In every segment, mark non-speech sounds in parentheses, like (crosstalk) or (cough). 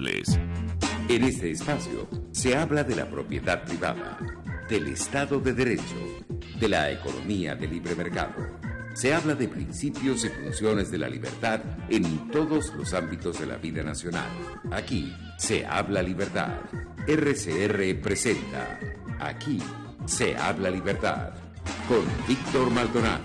En este espacio se habla de la propiedad privada, del Estado de Derecho, de la economía de libre mercado. Se habla de principios y funciones de la libertad en todos los ámbitos de la vida nacional. Aquí se habla libertad. RCR presenta. Aquí se habla libertad. Con Víctor Maldonado.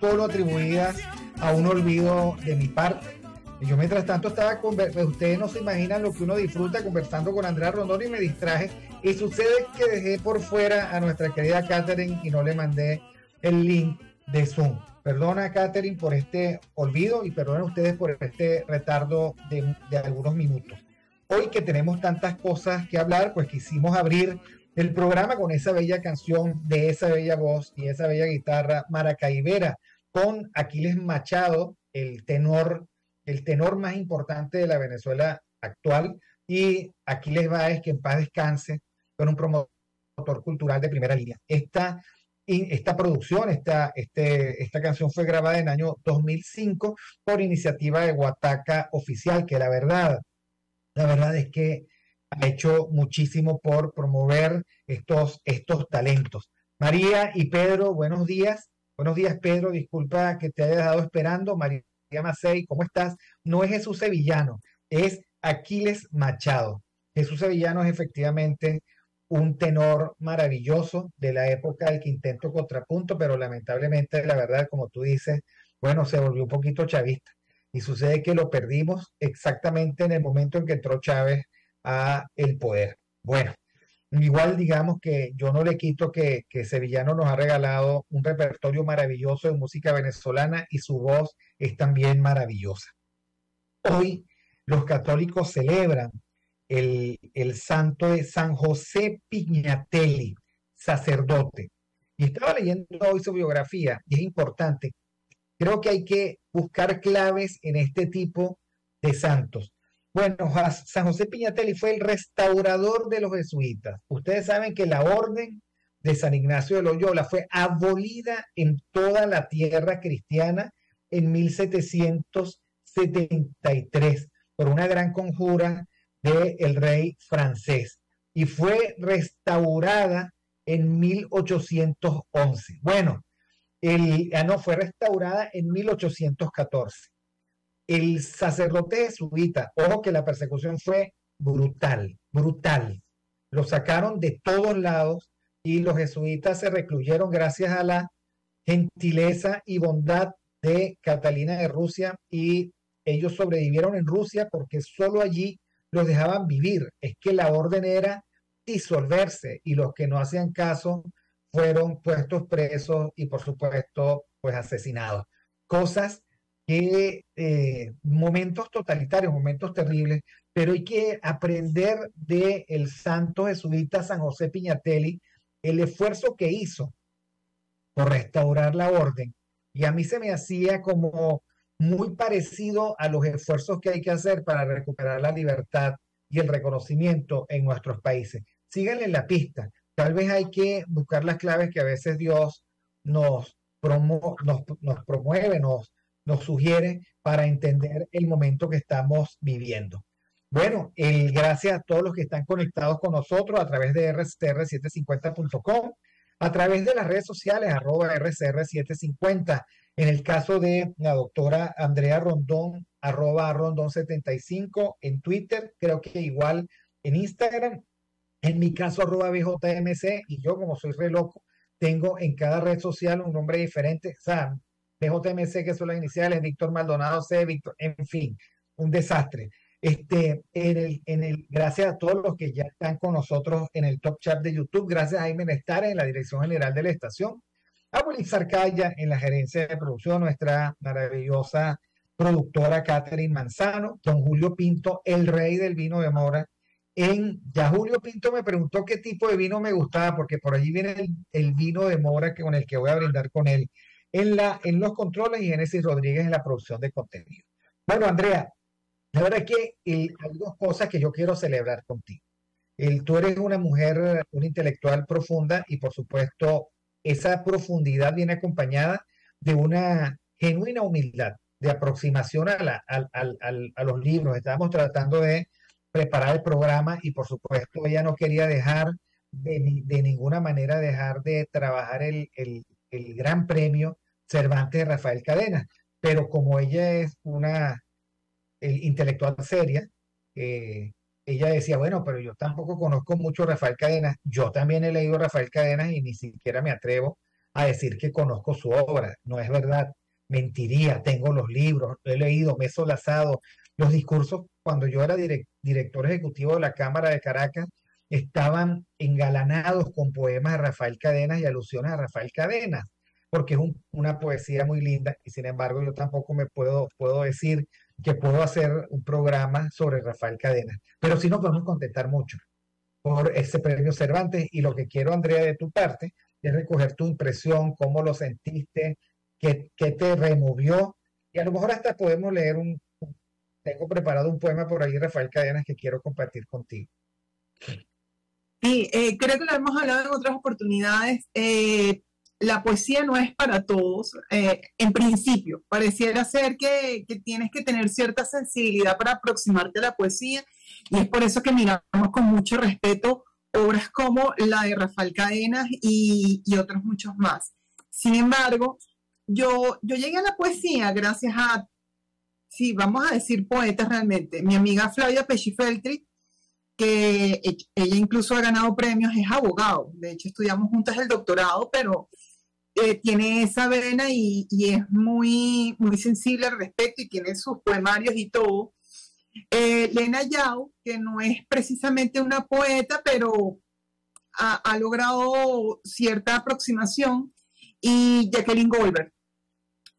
solo atribuidas a un olvido de mi parte. Yo mientras tanto estaba conversando, pues, ustedes no se imaginan lo que uno disfruta conversando con Andrea Rondón y me distraje. Y sucede que dejé por fuera a nuestra querida Catherine y no le mandé el link de Zoom. Perdona Catherine por este olvido y perdonen ustedes por este retardo de, de algunos minutos. Hoy que tenemos tantas cosas que hablar, pues quisimos abrir el programa con esa bella canción de esa bella voz y esa bella guitarra maracaibera con Aquiles Machado, el tenor, el tenor más importante de la Venezuela actual, y Aquiles Báez, que en paz descanse, con un promotor cultural de primera línea. Esta, esta producción, esta, este, esta canción fue grabada en el año 2005 por iniciativa de Guataca Oficial, que la verdad, la verdad es que ha hecho muchísimo por promover estos, estos talentos. María y Pedro, buenos días. Buenos días, Pedro. Disculpa que te haya dejado esperando. María Macei, ¿cómo estás? No es Jesús Sevillano, es Aquiles Machado. Jesús Sevillano es efectivamente un tenor maravilloso de la época del quinteto contrapunto, pero lamentablemente, la verdad, como tú dices, bueno, se volvió un poquito chavista. Y sucede que lo perdimos exactamente en el momento en que entró Chávez a el poder. Bueno, igual digamos que yo no le quito que, que Sevillano nos ha regalado un repertorio maravilloso de música venezolana y su voz es también maravillosa. Hoy los católicos celebran el, el santo de San José Piñatelli, sacerdote. Y estaba leyendo hoy su biografía y es importante. Creo que hay que buscar claves en este tipo de santos. Bueno, San José Piñatelli fue el restaurador de los jesuitas. Ustedes saben que la orden de San Ignacio de Loyola fue abolida en toda la tierra cristiana en 1773 por una gran conjura del rey francés y fue restaurada en 1811. Bueno, el, ah, no, fue restaurada en 1814 el sacerdote jesuita, ojo que la persecución fue brutal, brutal. Lo sacaron de todos lados y los jesuitas se recluyeron gracias a la gentileza y bondad de Catalina de Rusia y ellos sobrevivieron en Rusia porque solo allí los dejaban vivir. Es que la orden era disolverse y los que no hacían caso fueron puestos presos y por supuesto pues asesinados. Cosas eh, momentos totalitarios, momentos terribles, pero hay que aprender de el santo jesuita San José Piñatelli el esfuerzo que hizo por restaurar la orden. Y a mí se me hacía como muy parecido a los esfuerzos que hay que hacer para recuperar la libertad y el reconocimiento en nuestros países. Síganle la pista. Tal vez hay que buscar las claves que a veces Dios nos, nos promueve, nos, nos sugiere para entender el momento que estamos viviendo. Bueno, el, gracias a todos los que están conectados con nosotros a través de rcr750.com, a través de las redes sociales, arroba rcr750. En el caso de la doctora Andrea Rondón, arroba rondón75 en Twitter, creo que igual en Instagram, en mi caso arroba BJMC y yo como soy re loco, tengo en cada red social un nombre diferente, o sea, BJMC que son las iniciales, Víctor Maldonado C, Víctor, en fin, un desastre. Este, en el, en el, gracias a todos los que ya están con nosotros en el top chat de YouTube, gracias a Jaime Nestar en la dirección general de la estación, a Willy Sarcaya en la gerencia de producción, nuestra maravillosa productora Catherine Manzano, don Julio Pinto, el rey del vino de mora. En, ya Julio Pinto me preguntó qué tipo de vino me gustaba, porque por allí viene el, el vino de mora que, con el que voy a brindar con él. En, la, en los controles y Génesis Rodríguez en la producción de contenido. Bueno, Andrea, la verdad es que hay dos cosas que yo quiero celebrar contigo. El, tú eres una mujer, una intelectual profunda y por supuesto esa profundidad viene acompañada de una genuina humildad, de aproximación a, la, a los libros. Estábamos tratando de preparar el programa y por supuesto ella no quería dejar de, de ninguna manera dejar de trabajar el, el gran premio Cervantes de Rafael Cadena. Pero como ella es una intelectual seria, eh, ella decía, bueno, pero yo tampoco conozco mucho a Rafael Cadenas, yo también he leído a Rafael Cadenas y ni siquiera me atrevo a decir que conozco su obra, no es verdad, mentiría, tengo los libros, he leído, me he solazado, los discursos cuando yo era director ejecutivo de la Cámara de Caracas estaban engalanados con poemas de Rafael Cadenas y alusiones a Rafael Cadenas, porque es una poesía muy linda y sin embargo yo tampoco me puedo, puedo decir que puedo hacer un programa sobre Rafael Cadena. Pero sí nos podemos contentar mucho por ese premio Cervantes y lo que quiero, Andrea, de tu parte, es recoger tu impresión, cómo lo sentiste, qué, qué te removió y a lo mejor hasta podemos leer un, tengo preparado un poema por ahí, Rafael Cadenas, que quiero compartir contigo. Sí, eh, creo que lo hemos hablado en otras oportunidades. Eh, la poesía no es para todos, eh, en principio. Pareciera ser que, tienes que tener cierta sensibilidad para aproximarte a la poesía y es por eso que miramos con mucho respeto obras como la de Rafael Cadenas y, otros muchos más. Sin embargo, yo, yo llegué a la poesía gracias a, sí, vamos a decir poetas realmente. Mi amiga Flavia Pesci-Feltri, que ella incluso ha ganado premios, es abogado. De hecho, estudiamos juntas el doctorado, pero eh, tiene esa vena y, es muy, muy sensible al respecto y tiene sus poemarios y todo. Eh, Lena Yao, que no es precisamente una poeta, pero ha, logrado cierta aproximación, y Jacqueline Goldberg,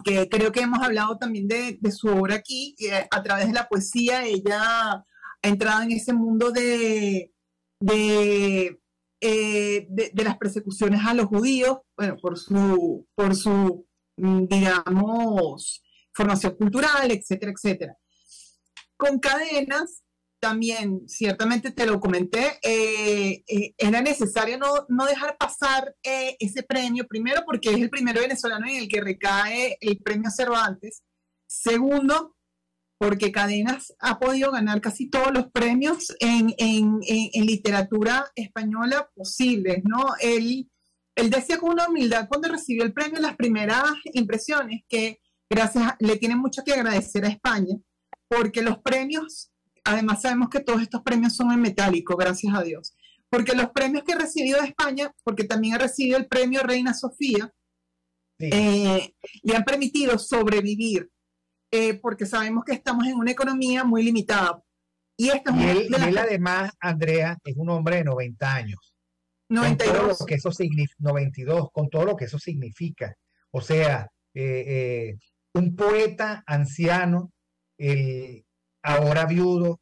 que creo que hemos hablado también de, su obra aquí, a través de la poesía ella ha entrado en ese mundo de, de eh, de, las persecuciones a los judíos, bueno, por su, por su, mm, digamos, formación cultural, etcétera, etcétera. Con cadenas, también, ciertamente te lo comenté, eh, eh, era necesario no, no dejar pasar ese premio, primero porque es el primero venezolano en el que recae el premio Cervantes, segundo porque Cadenas ha podido ganar casi todos los premios en, literatura española posibles, ¿no? Él, él, decía con una humildad cuando recibió el premio, las primeras impresiones, que gracias, le tiene mucho que agradecer a España, porque los premios, además sabemos que todos estos premios son en metálico, gracias a Dios, porque los premios que ha recibido de España, porque también ha recibido el premio Reina Sofía, eh, le han permitido sobrevivir eh, porque sabemos que estamos en una economía muy limitada. Y, esto él, además, Andrea, es un hombre de 90 años. 92. Con todo lo que eso 92, con todo lo que eso significa. O sea, eh, eh, un poeta anciano, el, ahora viudo,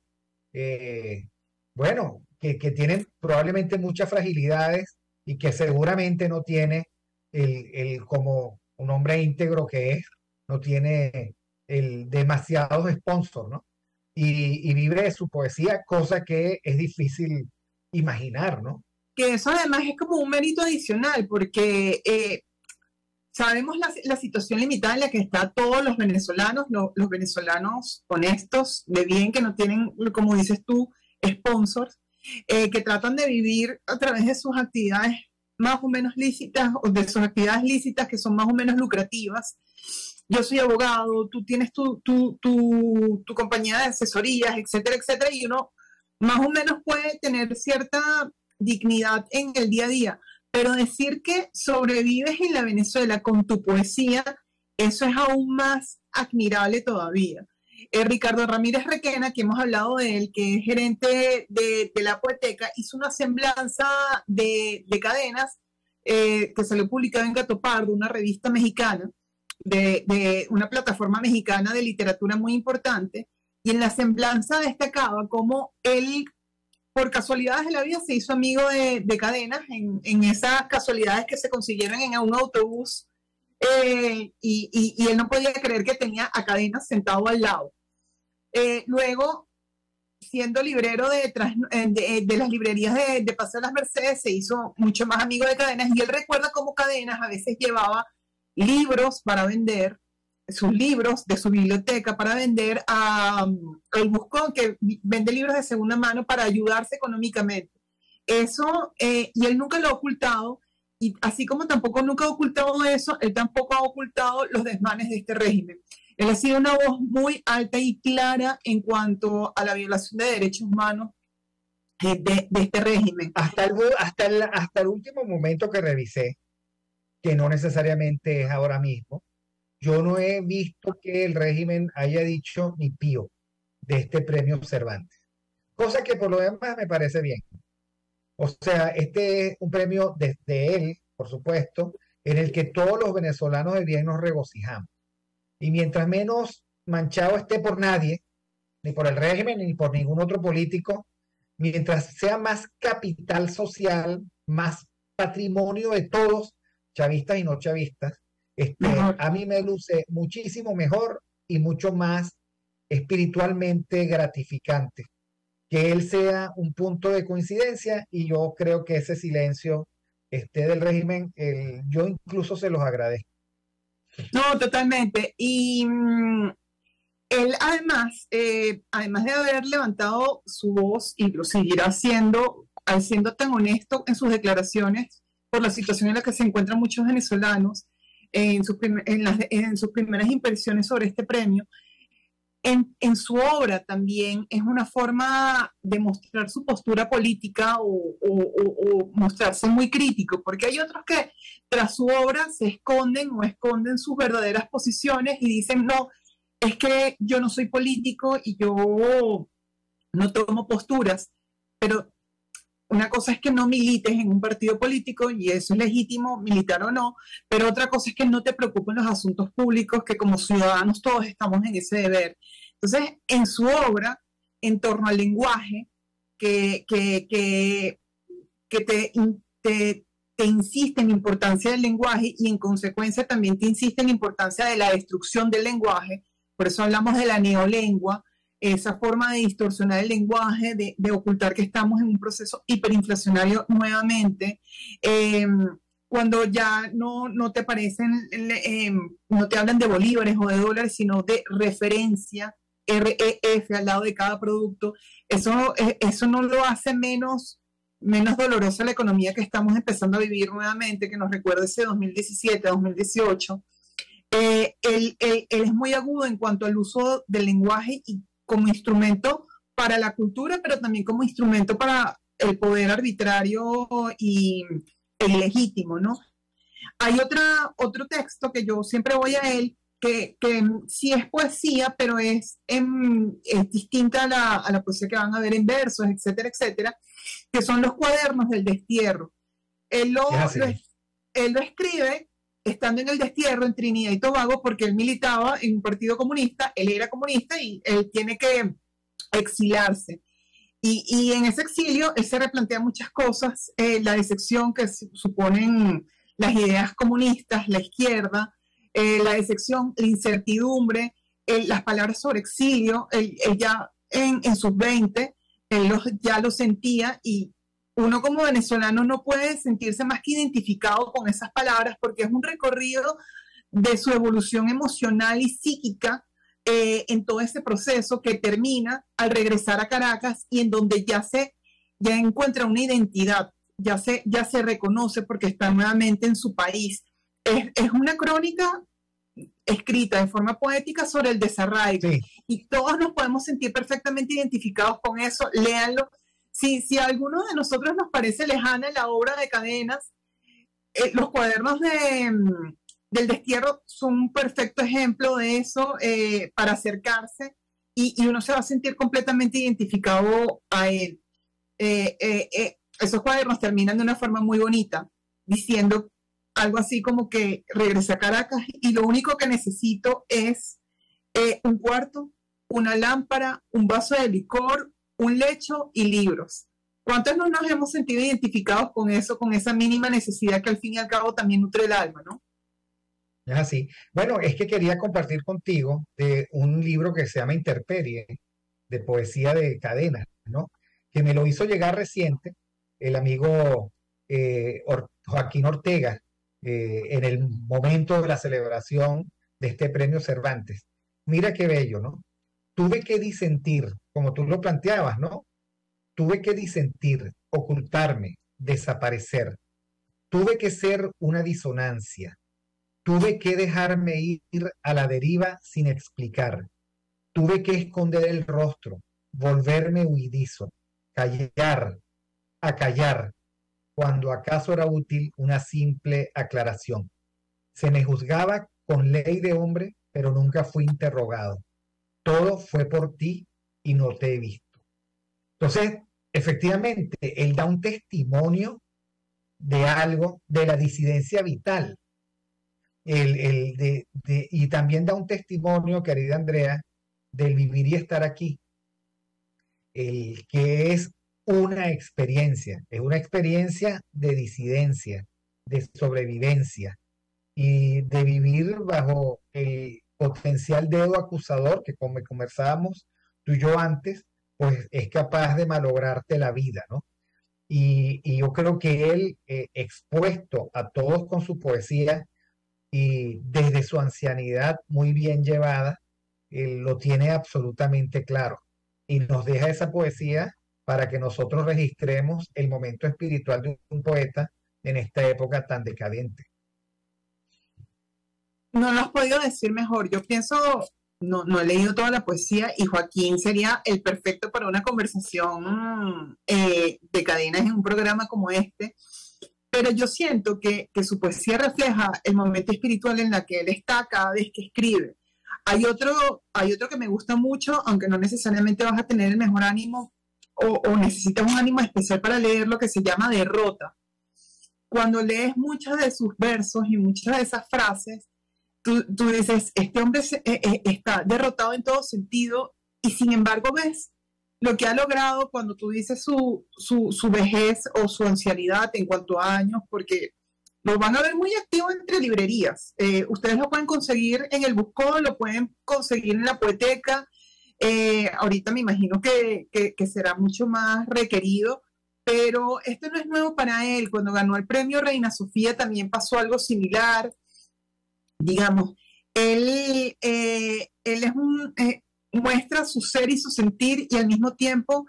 bueno, que, que, tiene probablemente muchas fragilidades y que seguramente no tiene el, el como un hombre íntegro que es, no tiene el demasiado sponsor, ¿no? Y, vive su poesía, cosa que es difícil imaginar, ¿no? Que eso además es como un mérito adicional, porque eh, sabemos la, situación limitada en la que están todos los venezolanos, los venezolanos honestos, de bien, que no tienen, como dices tú, sponsors, eh, que tratan de vivir a través de sus actividades más o menos lícitas, o de sus actividades lícitas que son más o menos lucrativas, yo soy abogado, tú tienes tu, tu, tu, tu compañía de asesorías, etcétera, etcétera, y uno más o menos puede tener cierta dignidad en el día a día, pero decir que sobrevives en la Venezuela con tu poesía, eso es aún más admirable todavía. Eh, Ricardo Ramírez Requena, que hemos hablado de él, que es gerente de, la Poeteca, hizo una semblanza de, cadenas eh, que salió publicada en Gato Pardo, una revista mexicana, de, de, una plataforma mexicana de literatura muy importante, y en la semblanza destacaba cómo él, por casualidades de la vida, se hizo amigo de, cadenas, en, en, esas casualidades que se consiguieron en un autobús, eh, y, y, él no podía creer que tenía a cadenas sentado al lado. Eh, luego, siendo librero de, eh, de, las librerías de, de Paseo de las Mercedes, se hizo mucho más amigo de cadenas, y él recuerda cómo cadenas a veces llevaba libros para vender, sus libros de su biblioteca para vender a, al Buscón, que vende libros de segunda mano para ayudarse económicamente. Eso, eh, y él nunca lo ha ocultado, y así como tampoco nunca ha ocultado eso, él tampoco ha ocultado los desmanes de este régimen. Él ha sido una voz muy alta y clara en cuanto a la violación de derechos humanos eh, de, este régimen. Hasta el, hasta, el, hasta el último momento que revisé, que no necesariamente es ahora mismo, yo no he visto que el régimen haya dicho ni pío de este premio Cervantes. Cosa que por lo demás me parece bien. O sea, este es un premio desde él, por supuesto, en el que todos los venezolanos de bien nos regocijamos. Y mientras menos manchado esté por nadie, ni por el régimen, ni por ningún otro político, mientras sea más capital social, más patrimonio de todos, chavistas y no chavistas, este, a mí me luce muchísimo mejor y mucho más espiritualmente gratificante. Que él sea un punto de coincidencia y yo creo que ese silencio este, del régimen, yo incluso se los agradezco. No, totalmente. Y mm, él además, eh, además de haber levantado su voz y lo seguirá haciendo, siendo tan honesto en sus declaraciones por la situación en la que se encuentran muchos venezolanos, en, sus en, sus primeras impresiones sobre este premio, en, su obra también es una forma de mostrar su postura política o, mostrarse muy crítico, porque hay otros que tras su obra se esconden o esconden sus verdaderas posiciones y dicen, no, es que yo no soy político y yo no tomo posturas, pero una cosa es que no milites en un partido político y eso es legítimo, militar o no, pero otra cosa es que no te preocupen los asuntos públicos, que como ciudadanos todos estamos en ese deber. Entonces, en su obra, en torno al lenguaje, que, que, que, te, te, te insiste en la importancia del lenguaje y en consecuencia también te insiste en la importancia de la destrucción del lenguaje, por eso hablamos de la neolengua, esa forma de distorsionar el lenguaje, de, ocultar que estamos en un proceso hiperinflacionario nuevamente. Em, cuando ya no, no te parecen, em, no te hablan de bolívares o de dólares, sino de referencia, REF al lado de cada producto, eso, e, eso no lo hace menos, menos dolorosa la economía que estamos empezando a vivir nuevamente, que nos recuerda ese 2017, 2018. Eh, él, él, es muy agudo en cuanto al uso del lenguaje y como instrumento para la cultura, pero también como instrumento para el poder arbitrario y ilegítimo, ¿no? Hay otra, otro texto que yo siempre voy a él, que, que sí es poesía, pero es, es distinta a la, a la, poesía que van a ver en versos, etcétera, etcétera, que son los cuadernos del destierro. Él lo, él lo escribe estando en el destierro en Trinidad y Tobago porque él militaba en un partido comunista, él era comunista y él tiene que exiliarse. Y, y en ese exilio él se replantea muchas cosas, eh, la decepción que suponen las ideas comunistas, la izquierda, eh, la decepción, la incertidumbre, las palabras sobre exilio, él, ya en, en, sus 20, él ya lo sentía y uno como venezolano no puede sentirse más que identificado con esas palabras porque es un recorrido de su evolución emocional y psíquica eh, en todo ese proceso que termina al regresar a Caracas y en donde ya se ya encuentra una identidad, ya se, ya se reconoce porque está nuevamente en su país. Es, es una crónica escrita en forma poética sobre el desarraigo. Y todos nos podemos sentir perfectamente identificados con eso. Léanlo. Si, si a alguno de nosotros nos parece lejana la obra de Cadenas, eh, los cuadernos de, mm, del destierro son un perfecto ejemplo de eso eh, para acercarse y, y, uno se va a sentir completamente identificado a él. Eh, esos cuadernos terminan de una forma muy bonita, diciendo algo así como que regresé a Caracas y lo único que necesito es eh, un cuarto, una lámpara, un vaso de licor, un lecho y libros. ¿Cuántos no nos hemos sentido identificados con eso, con esa mínima necesidad que al fin y al cabo también nutre el alma, ¿no? Es así. Bueno, es que quería compartir contigo de un libro que se llama Interperie, de poesía de cadenas, ¿no? Que me lo hizo llegar reciente el amigo eh, Joaquín Ortega, eh, en el momento de la celebración de este premio Cervantes. Mira qué bello, ¿no? Tuve que disentir, como tú lo planteabas, ¿no? Tuve que disentir, ocultarme, desaparecer. Tuve que ser una disonancia. Tuve que dejarme ir a la deriva sin explicar. Tuve que esconder el rostro, volverme huidizo, callar, a callar, cuando acaso era útil una simple aclaración. Se me juzgaba con ley de hombre, pero nunca fui interrogado. Todo fue por ti y no te he visto. Entonces, efectivamente, él da un testimonio de algo, de la disidencia vital. El, de, y también da un testimonio, querida Andrea, del vivir y estar aquí. El que es una experiencia, es una experiencia de disidencia, de sobrevivencia y de vivir bajo el potencial dedo acusador que como conversábamos tú y yo antes, pues es capaz de malograrte la vida, ¿no? Y, yo creo que él, eh, expuesto a todos con su poesía y desde su ancianidad muy bien llevada, lo tiene absolutamente claro. Y nos deja esa poesía para que nosotros registremos el momento espiritual de un poeta en esta época tan decadente. No lo has podido decir mejor. Yo pienso, no, no he leído toda la poesía y Joaquín sería el perfecto para una conversación eh, de cadenas en un programa como este. Pero yo siento que, que su poesía refleja el momento espiritual en la que él está cada vez que escribe. Hay otro, hay otro que me gusta mucho, aunque no necesariamente vas a tener el mejor ánimo o, necesitas un ánimo especial para leer lo que se llama derrota. Cuando lees muchos de sus versos y muchas de esas frases, tú, dices, este hombre eh, eh, está derrotado en todo sentido y sin embargo ves lo que ha logrado cuando tú dices su, su, vejez o su ancianidad en cuanto a años, porque lo van a ver muy activo entre librerías. Eh, ustedes lo pueden conseguir en el Buscón, lo pueden conseguir en la Poeteca, eh, ahorita me imagino que, será mucho más requerido, pero esto no es nuevo para él. Cuando ganó el premio Reina Sofía también pasó algo similar. Digamos, él, eh, él es un, eh, muestra su ser y su sentir y al mismo tiempo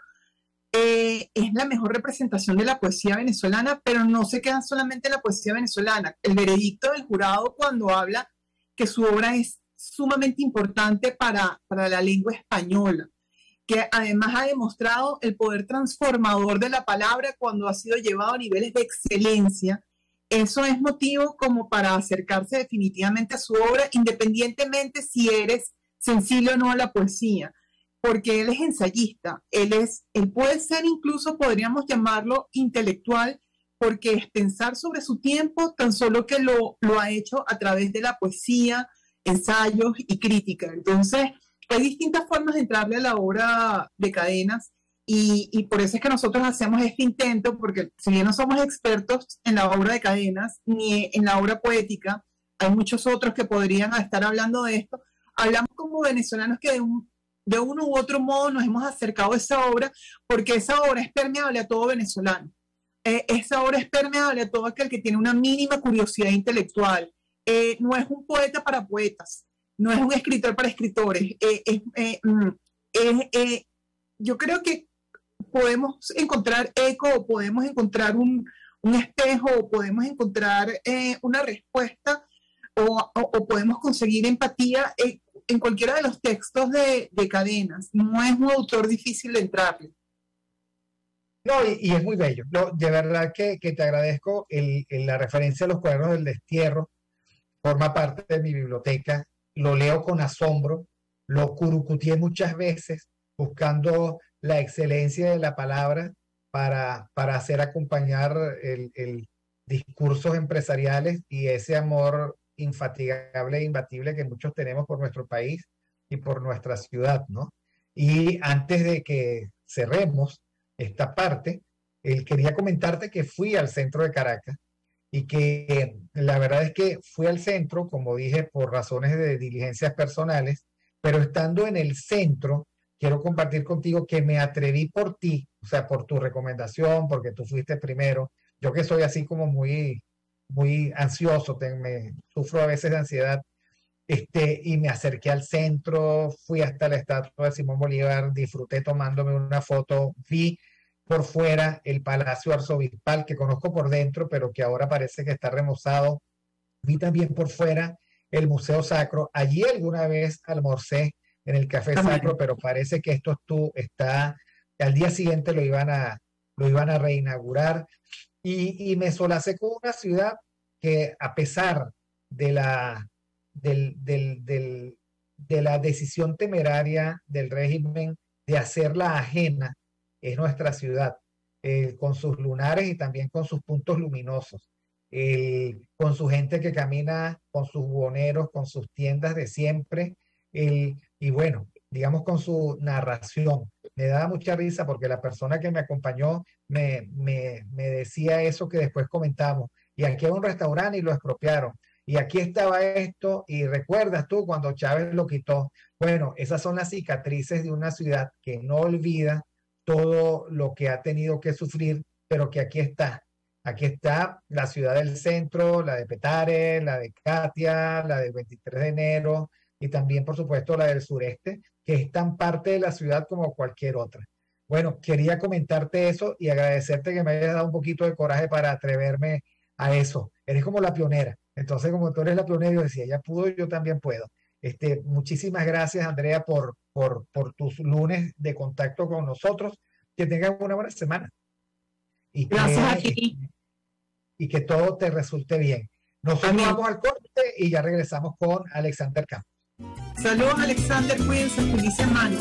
es la mejor representación de la poesía venezolana, pero no se queda solamente en la poesía venezolana. El veredicto del jurado cuando habla que su obra es sumamente importante para, para la lengua española, que además ha demostrado el poder transformador de la palabra cuando ha sido llevado a niveles de excelencia. Eso es motivo como para acercarse definitivamente a su obra, independientemente si eres sensible o no a la poesía, porque él es ensayista, él, es, él puede ser incluso, podríamos llamarlo, intelectual, porque es pensar sobre su tiempo, tan solo que lo, lo ha hecho a través de la poesía, ensayos y crítica. Entonces, hay distintas formas de entrarle a la obra de cadenas y, y, por eso es que nosotros hacemos este intento, porque si bien no somos expertos en la obra de cadenas ni en la obra poética, hay muchos otros que podrían estar hablando de esto. Hablamos como venezolanos que de, un, de uno u otro modo nos hemos acercado a esa obra, porque esa obra es permeable a todo venezolano. Eh, esa obra es permeable a todo aquel que tiene una mínima curiosidad intelectual, eh, no es un poeta para poetas, no es un escritor para escritores. Eh, eh, mm, yo creo que podemos encontrar eco o podemos encontrar un, un espejo o podemos encontrar una respuesta o, podemos conseguir empatía en, cualquiera de los textos de, cadenas. No es un autor difícil de entrarle. No, y, es muy bello. de verdad que, te agradezco el, la referencia a los cuadernos del destierro. Forma parte de mi biblioteca. Lo leo con asombro. Lo curucutié muchas veces buscando la excelencia de la palabra para, para hacer acompañar el, el discursos empresariales y ese amor infatigable e imbatible que muchos tenemos por nuestro país y por nuestra ciudad, ¿no? Y antes de que cerremos esta parte, él quería comentarte que fui al centro de Caracas y que la verdad es que fui al centro, como dije, por razones de diligencias personales, pero estando en el centro, quiero compartir contigo que me atreví por ti, o sea, por tu recomendación, porque tú fuiste primero. Yo que soy así como muy muy ansioso, me, sufro a veces de ansiedad, este, y me acerqué al centro, fui hasta la estatua de Simón Bolívar, disfruté tomándome una foto, vi por fuera el Palacio Arzobispal, que conozco por dentro, pero que ahora parece que está remozado, vi también por fuera el Museo Sacro, allí alguna vez almorcé en el Café Sacro, pero parece que esto tú está, al día siguiente lo iban a, lo iban a reinaugurar. Y, me solacé con una ciudad que a pesar de la, del, de la decisión temeraria del régimen de hacerla ajena, es nuestra ciudad, eh, con sus lunares y también con sus puntos luminosos, con su gente que camina, con sus buhoneros, con sus tiendas de siempre, y bueno, digamos con su narración me daba mucha risa porque la persona que me acompañó me, me, decía eso que después comentamos. Y aquí hay un restaurante y lo expropiaron. Y aquí estaba esto, y recuerdas tú cuando Chávez lo quitó. Bueno, esas son las cicatrices de una ciudad que no olvida todo lo que ha tenido que sufrir, pero que aquí está. Aquí está la ciudad del centro, la de Petare, la de Katia, la del 23 de enero y también, por supuesto, la del sureste, que es tan parte de la ciudad como cualquier otra. Bueno, quería comentarte eso y agradecerte que me hayas dado un poquito de coraje para atreverme a eso. Eres como la pionera. Entonces, como tú eres la pionera, yo decía, ella pudo, yo también puedo. Este, muchísimas gracias, Andrea, por, por, por tus lunes de contacto con nosotros. Que tengas una buena semana. Y gracias a ti. Y que todo te resulte bien. Nosotros vamos al corte y ya regresamos con Alexander Campos. Saludos Alexander, cuídense, feliz semana.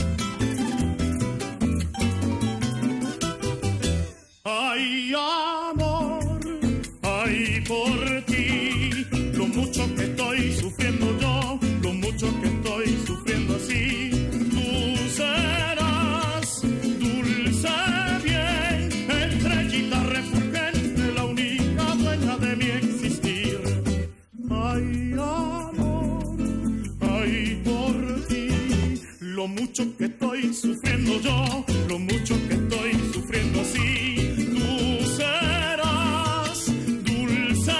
Mucho que estoy sufriendo yo, lo mucho que estoy sufriendo así. Tú serás dulce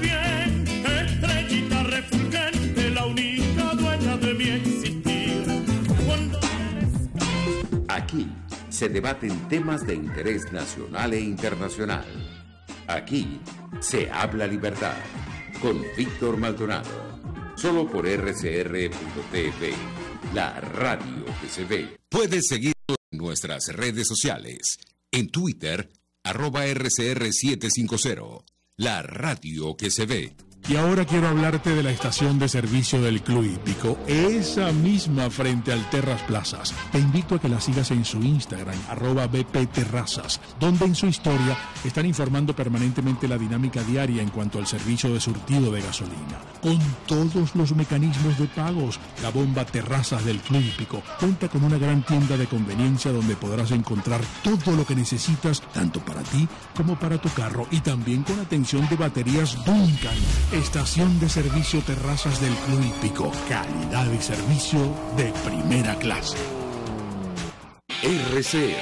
bien, estrellita refulgente, la única dueña de mi existir. Aquí se debaten temas de interés nacional e internacional. Aquí se habla libertad con Víctor Maldonado, solo por rcr.tv la radio que se ve. Puedes seguirnos en nuestras redes sociales. En Twitter, arroba RCR750. La radio que se ve. Y ahora quiero hablarte de la estación de servicio del Club Hípico, esa misma frente al Terras Plazas. Te invito a que la sigas en su Instagram, arroba BP Terrazas, donde en su historia están informando permanentemente la dinámica diaria en cuanto al servicio de surtido de gasolina. Con todos los mecanismos de pagos, la bomba Terrazas del Club Hípico cuenta con una gran tienda de conveniencia donde podrás encontrar todo lo que necesitas, tanto para ti como para tu carro, y también con atención de baterías Duncan Estación de servicio Terrazas del Club Hípico. Calidad y servicio de primera clase. RCR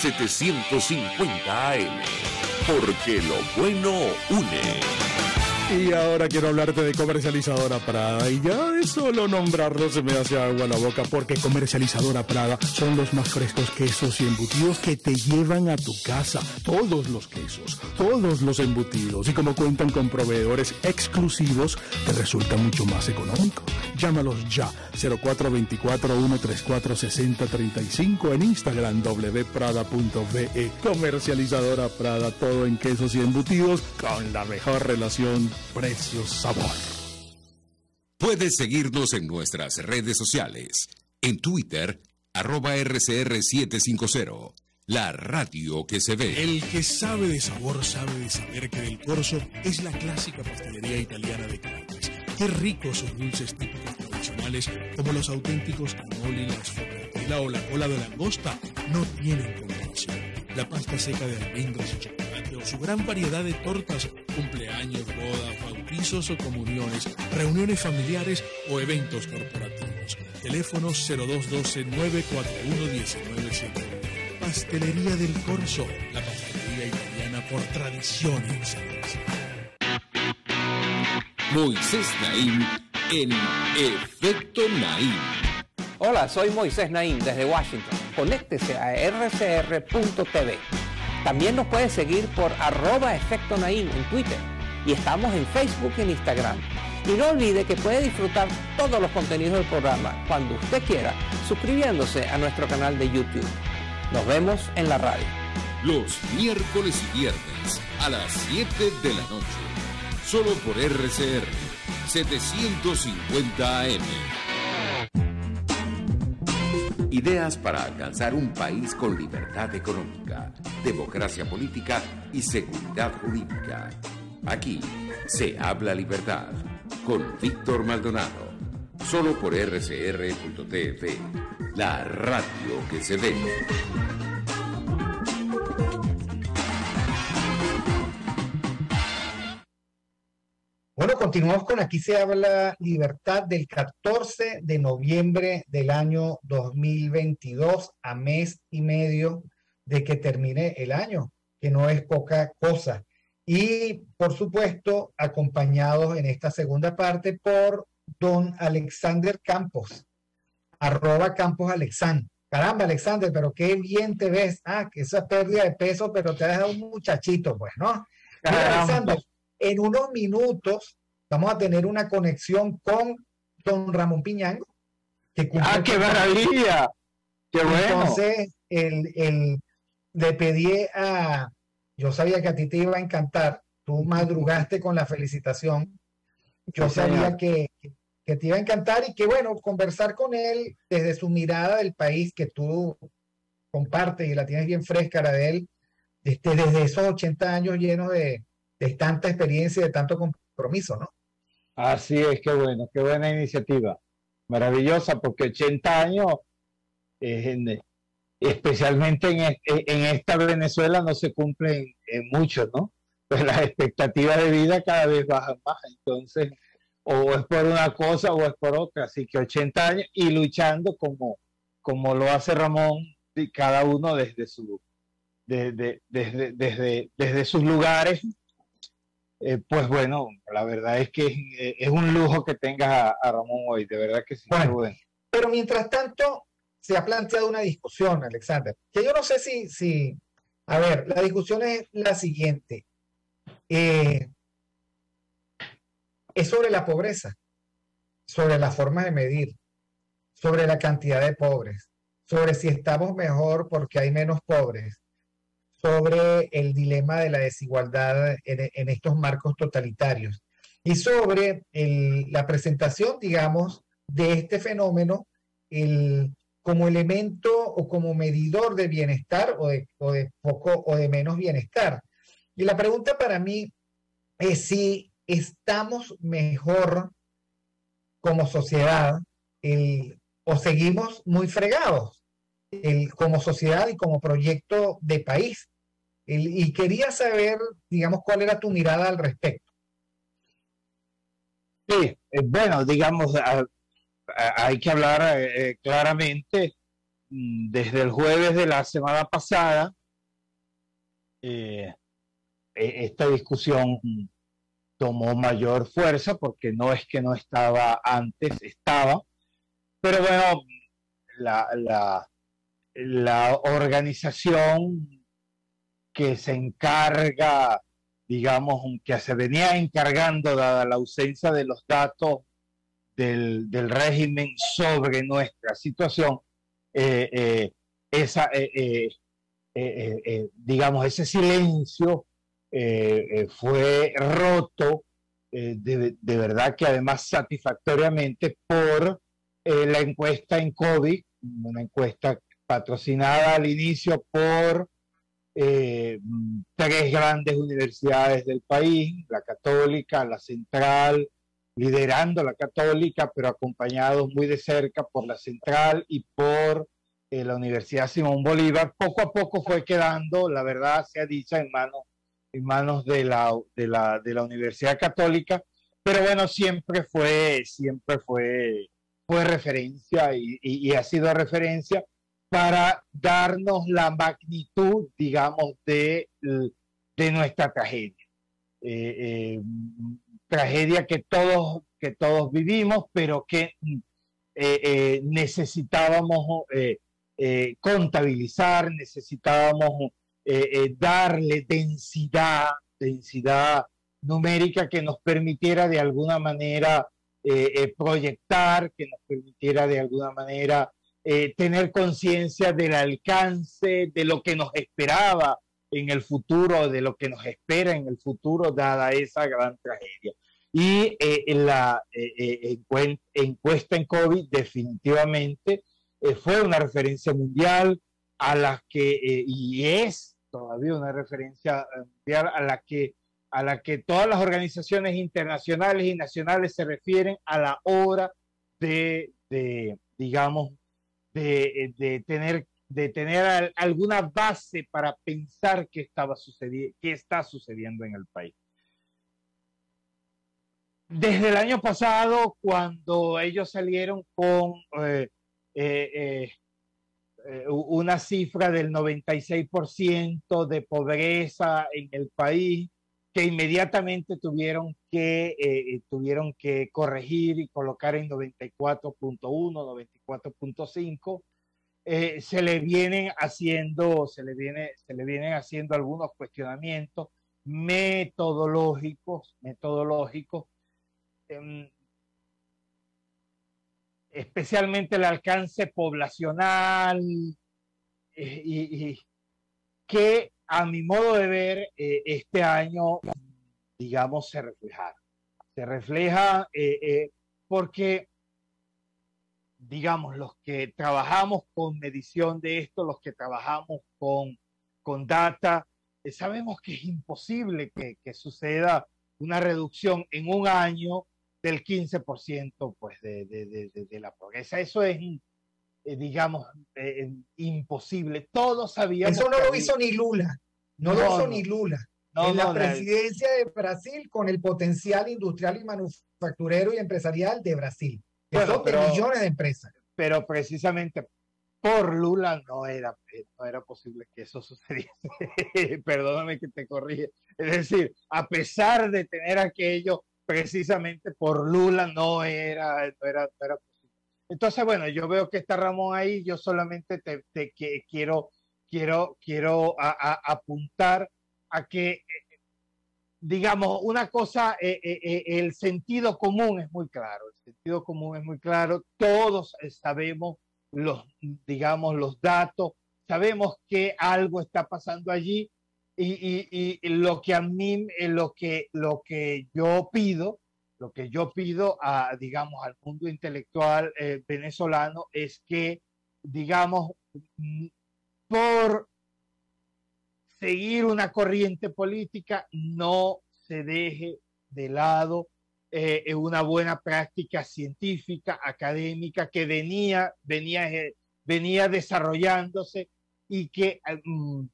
750 AM. Porque lo bueno une. Y ahora quiero hablarte de Comercializadora Prada. Y ya de solo nombrarlo se me hace agua la boca porque Comercializadora Prada son los más frescos quesos y embutidos que te llevan a tu casa. Todos los quesos, todos los embutidos. Y como cuentan con proveedores exclusivos, te resulta mucho más económico. Llámalos ya. 0424-134-6035 en Instagram wprada.ve. Comercializadora Prada, todo en quesos y embutidos con la mejor relación precio-sabor. Puedes seguirnos en nuestras redes sociales. En Twitter, arroba RCR750. La radio que se ve. El que sabe de sabor sabe de saber que Del Corso es la clásica pastelería italiana de Caracas. Qué ricos sus dulces típicos tradicionales como los auténticos cannoli, fogatela o la cola de langosta no tienen comparación. La pasta seca de almendras y chocolate o su gran variedad de tortas, cumpleaños, bodas, bautizos o comuniones, reuniones familiares o eventos corporativos. Teléfonos 0212-941-1971. Pastelería del Corso, la pastelería italiana por tradición y excelencia. Moisés Naim en Efecto Naim. Hola, soy Moisés Naim desde Washington. Conéctese a rcr.tv. También nos puede seguir por arroba efecto Naim en Twitter y estamos en Facebook y en Instagram. Y no olvide que puede disfrutar todos los contenidos del programa cuando usted quiera suscribiéndose a nuestro canal de YouTube. Nos vemos en la radio. Los miércoles y viernes a las 7 de la noche. Solo por RCR 750 AM. Ideas para alcanzar un país con libertad económica, democracia política y seguridad jurídica. Aquí se habla libertad con Víctor Maldonado. Solo por rcr.tv, la radio que se ve. Bueno, continuamos con Aquí se habla libertad del 14 de noviembre del año 2022 a mes y medio de que termine el año, que no es poca cosa. Y por supuesto, acompañados en esta segunda parte por don Alexander Campos, arroba Campos Alexander. Caramba, Alexander, pero qué bien te ves. Ah, que esa pérdida de peso, pero te ha dejado un muchachito, pues, ¿no? Mira, Alexander, en unos minutos vamos a tener una conexión con don Ramón Piñango. Que ¡Ah, qué maravilla! ¡Qué bueno! Entonces, el, el, le pedí a... Yo sabía que a ti te iba a encantar. Tú madrugaste con la felicitación. Yo sabía que, que te iba a encantar y que, bueno, conversar con él desde su mirada del país que tú compartes y la tienes bien fresca, la de él, este, desde esos 80 años llenos de, de tanta experiencia y de tanto compromiso, ¿no? Así es, qué bueno, qué buena iniciativa. Maravillosa, porque 80 años, eh, en- especialmente en, es- en esta Venezuela, no se cumplen eh, mucho, ¿no? Pues las expectativas de vida cada vez bajan más. Entonces, o es por una cosa o es por otra. Así que 80 años y luchando como, como lo hace Ramón, cada uno desde su, de- de- desde, desde, desde sus lugares eh, pues bueno, la verdad es que es, es un lujo que tengas a, a Ramón hoy, de verdad que sí. Bueno. bueno. Pero mientras tanto, se ha planteado una discusión, Alexander, que yo no sé si, si, a ver, la discusión es la siguiente. Eh, es sobre la pobreza, sobre las formas de medir, sobre la cantidad de pobres, sobre si estamos mejor porque hay menos pobres, sobre el dilema de la desigualdad en, estos marcos totalitarios y sobre la presentación, digamos, de este fenómeno como elemento o como medidor de bienestar o de, poco o de menos bienestar. Y la pregunta para mí es si estamos mejor como sociedad o seguimos muy fregados el- como sociedad y como proyecto de país. El- y quería saber, digamos, cuál era tu mirada al respecto. Sí, eh, bueno, digamos, a- a- hay que hablar eh, eh, claramente mm, desde el jueves de la semana pasada, eh, eh, esta discusión tomó mayor fuerza porque no es que no estaba antes, estaba. Pero bueno, la, la, la organización que se encarga, digamos, que se venía encargando, dada la ausencia de los datos del, del régimen sobre nuestra situación, eh, eh, esa, eh, digamos, ese silencio fue roto de, de, verdad que además satisfactoriamente por la encuesta en COVID, una encuesta patrocinada al inicio por eh, tres grandes universidades del país, la católica, la central, liderando la católica, pero acompañados muy de cerca por la central y por eh, la Universidad Simón Bolívar, poco a poco fue quedando, la verdad se ha dicho, en manos, en manos de, la, de, la, de la Universidad Católica, pero bueno, siempre fue, siempre fue, fue referencia y ha sido referencia para darnos la magnitud, digamos, de, de nuestra tragedia. Eh, eh, tragedia que todos, que todos vivimos, pero que eh, necesitábamos contabilizar, necesitábamos darle densidad, densidad numérica que nos permitiera de alguna manera proyectar, que nos permitiera de alguna manera eh, tener conciencia del alcance de lo que nos esperaba en el futuro, de lo que nos espera en el futuro, dada esa gran tragedia. Y eh, la eh, encuesta en COVID definitivamente fue una referencia mundial a la que, y es todavía una referencia mundial a la que a la que todas las organizaciones internacionales y nacionales se refieren a la hora de, de digamos, de, tener, de tener alguna base para pensar qué, estaba sucediendo, qué está sucediendo en el país. Desde el año pasado, cuando ellos salieron con eh, eh, eh, una cifra del 96% de pobreza en el país, que inmediatamente tuvieron que, eh, tuvieron que corregir y colocar en 94.1, 94.5. Eh, se le vienen haciendo, se le viene, se le vienen haciendo algunos cuestionamientos metodológicos, metodológicos, em, especialmente el alcance poblacional eh, y, y que a mi modo de ver, eh, este año, digamos, se refleja. Se refleja eh, eh, porque, digamos, los que trabajamos con medición de esto, los que trabajamos con, con data, sabemos que es imposible que, que, suceda una reducción en un año del 15% pues, de, de, de, de la pobreza. Eso es eh, digamos, eh, imposible. Todos sabíamos. Eso no lo hizo ni Lula. No, lo hizo ni Lula. en la presidencia de Brasil con el potencial industrial y manufacturero y empresarial de Brasil. Bueno, pero, millones de empresas. Pero precisamente por Lula no era, no era posible que eso (laughs) sucediese. Perdóname que te corrige. Es decir, a pesar de tener aquello, precisamente por Lula no era, no era, no era entonces, bueno, yo veo que está Ramón ahí, yo solamente te, quiero, quiero, quiero apuntar a que, digamos, una cosa, eh, eh, eh, el sentido común es muy claro, el sentido común es muy claro, todos sabemos los, digamos, los datos, sabemos que algo está pasando allí y, y lo que a mí, lo que, lo que yo pido, lo que yo pido a, digamos, al mundo intelectual eh, venezolano es que, digamos, mm, por seguir una corriente política, no se deje de lado eh, una buena práctica científica, académica, que venía, venía, eh, venía desarrollándose y que mm,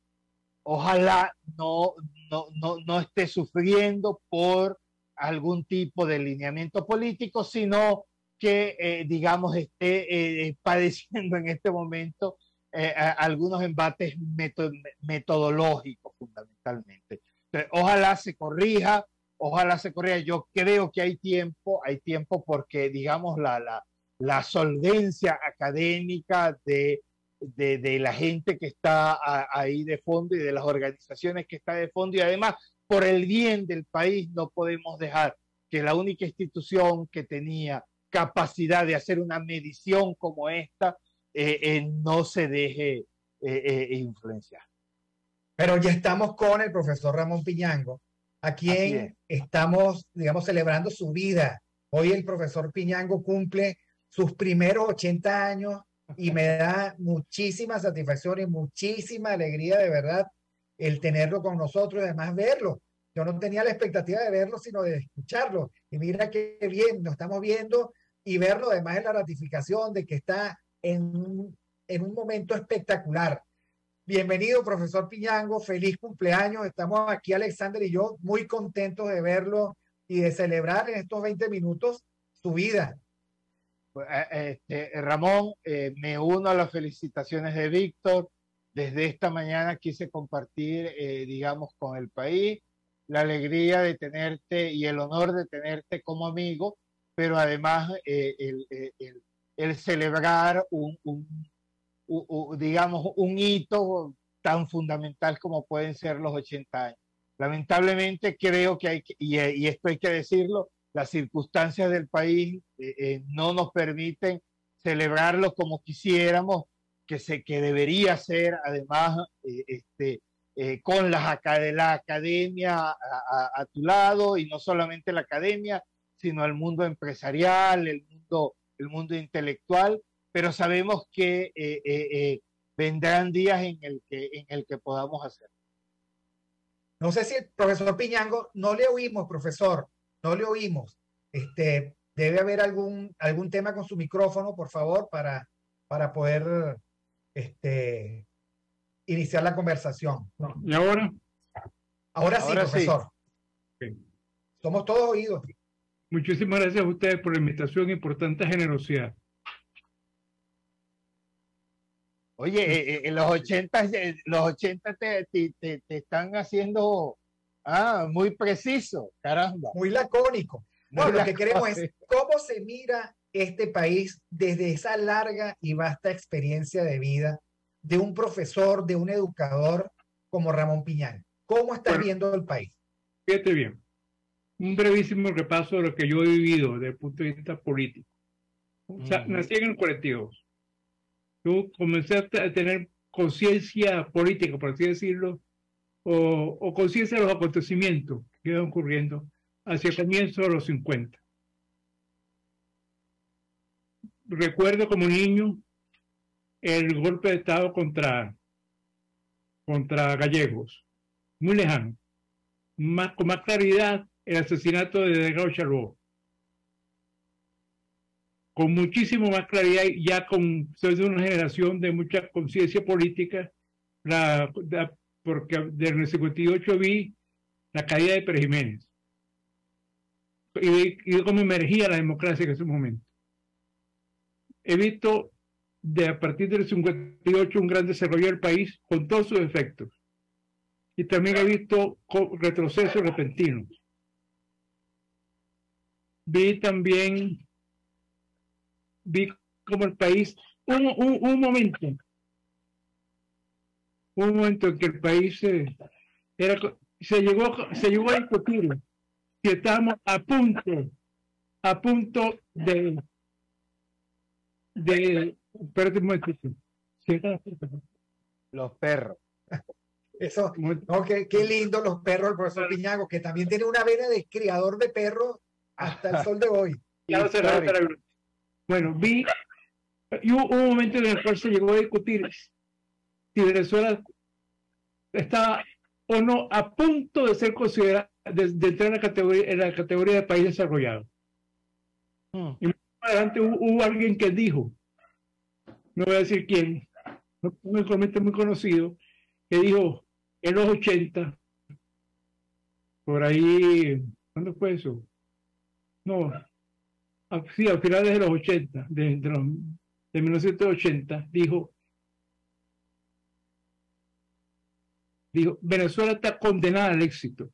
ojalá no, no, no, no esté sufriendo por algún tipo de lineamiento político, sino que, eh, digamos, esté eh, (laughs) padeciendo en este momento eh, algunos embates metodológicos fundamentalmente. ojalá se corrija, ojalá se corrija. Yo creo que hay tiempo, hay tiempo porque, digamos, la, la, la solvencia académica de, de, de, la gente que está ahí de fondo y de las organizaciones que está de fondo y además por el bien del país no podemos dejar que la única institución que tenía capacidad de hacer una medición como esta eh, eh, no se deje eh, influenciar. Pero ya estamos con el profesor Ramón Piñango, a quien estamos, digamos, celebrando su vida. Hoy el profesor Piñango cumple sus primeros 80 años y me da muchísima satisfacción y muchísima alegría de verdad el tenerlo con nosotros y además verlo. Yo no tenía la expectativa de verlo, sino de escucharlo. Y mira qué bien, nos estamos viendo y verlo además en la ratificación de que está en, en un momento espectacular. Bienvenido, profesor Piñango, feliz cumpleaños. Estamos aquí, Alexander y yo, muy contentos de verlo y de celebrar en estos 20 minutos su vida. Pues, eh, este, Ramón, eh, me uno a las felicitaciones de Víctor. Desde esta mañana quise compartir, eh, digamos, con el país la alegría de tenerte y el honor de tenerte como amigo, pero además el, el, el, celebrar un, un, digamos, un hito tan fundamental como pueden ser los 80 años. Lamentablemente creo que hay, que, y, esto hay que decirlo, las circunstancias del país eh, eh, no nos permiten celebrarlo como quisiéramos, que, se, que debería ser además eh, este, con la, academia a, a, tu lado y no solamente la academia, sino el mundo empresarial, el mundo, el mundo intelectual, pero sabemos que vendrán días en el que, en el que podamos hacer. No sé si el profesor Piñango, no le oímos, profesor no le oímos. Este, debe haber algún, algún tema con su micrófono, por favor, para, para poder este, iniciar la conversación. ¿Y ahora? Ahora sí, profesor. Somos todos oídos. Muchísimas gracias a ustedes por la invitación y por tanta generosidad. Oye, eh, eh, en los 80, los 80 te, te, te, están haciendo Ah, muy preciso, caramba. Muy lacónico. No, lo que queremos es cómo se mira este país desde esa larga y vasta experiencia de vida de un profesor, de un educador como Ramón Piñán. ¿Cómo está viendo el país? Fíjate bien. Un brevísimo repaso de lo que yo he vivido desde el punto de vista político. O sea, nací en el 42. Yo comencé a tener conciencia política, por así decirlo, o, conciencia de los acontecimientos que iban ocurriendo hacia el comienzo de los 50. Recuerdo como niño el golpe de Estado contra, contra Gallegos, muy lejano. Más, con más claridad, el asesinato de Delgado Charlot. Con muchísimo más claridad, ya con soy de una generación de mucha conciencia política, la, porque desde el 58 vi la caída de Pérez Jiménez y, y cómo emergía la democracia en ese momento. He visto de a partir del 58 un gran desarrollo del país con todos sus efectos. Y también he visto retrocesos repentinos. Vi también, vi como el país, un, un, un momento un momento en que el país se, era, se, llegó, se llegó a discutir que estábamos a punto, a punto de, de, espérate un momentito. Los perros. (laughs) Eso, no, qué, qué, lindo los perros el profesor Piñago, que también tiene una vena de criador de perros hasta el sol de hoy. (laughs) bueno, vi, y hubo un momento en el cual se llegó a discutir si Venezuela está o no a punto de ser considerada, de, entrar en la, categoría, en la categoría de país desarrollado. Hmm. Y adelante hubo, alguien que dijo, no voy a decir quién, un economista muy conocido, que dijo en los 80, por ahí, ¿cuándo fue eso? No, sí, a finales de los 80, de, de, de 1980, dijo dijo, Venezuela está condenada al éxito.